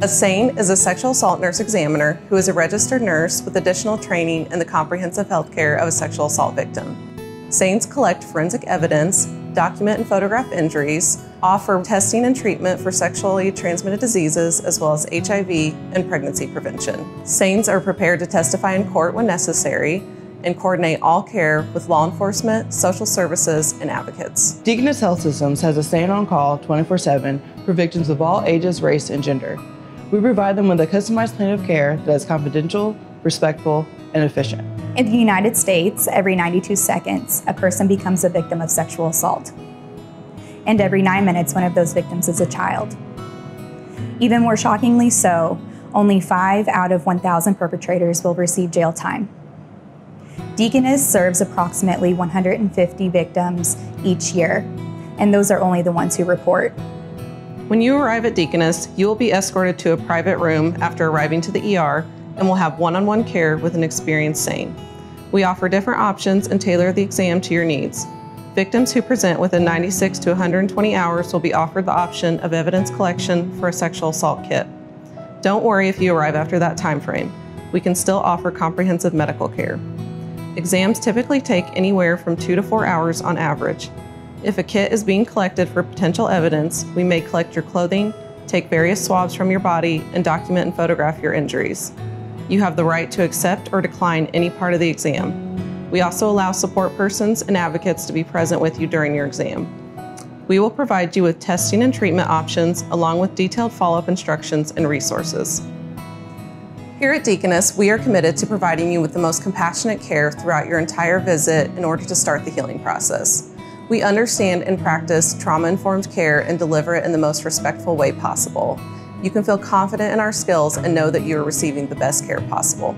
A SANE is a sexual assault nurse examiner who is a registered nurse with additional training in the comprehensive health care of a sexual assault victim. SANEs collect forensic evidence, document and photograph injuries, offer testing and treatment for sexually transmitted diseases as well as HIV and pregnancy prevention. SANEs are prepared to testify in court when necessary and coordinate all care with law enforcement, social services, and advocates. Deaconess Health Systems has a SANE on call 24 7 for victims of all ages, race, and gender. We provide them with a customized plan of care that is confidential, respectful, and efficient. In the United States, every 92 seconds, a person becomes a victim of sexual assault. And every nine minutes, one of those victims is a child. Even more shockingly so, only five out of 1,000 perpetrators will receive jail time. Deaconess serves approximately 150 victims each year, and those are only the ones who report. When you arrive at Deaconess, you will be escorted to a private room after arriving to the ER and will have one-on-one care with an experienced SANE. We offer different options and tailor the exam to your needs. Victims who present within 96 to 120 hours will be offered the option of evidence collection for a sexual assault kit. Don't worry if you arrive after that time frame. We can still offer comprehensive medical care. Exams typically take anywhere from two to four hours on average. If a kit is being collected for potential evidence, we may collect your clothing, take various swabs from your body, and document and photograph your injuries. You have the right to accept or decline any part of the exam. We also allow support persons and advocates to be present with you during your exam. We will provide you with testing and treatment options along with detailed follow-up instructions and resources. Here at Deaconess, we are committed to providing you with the most compassionate care throughout your entire visit in order to start the healing process. We understand and practice trauma informed care and deliver it in the most respectful way possible. You can feel confident in our skills and know that you are receiving the best care possible.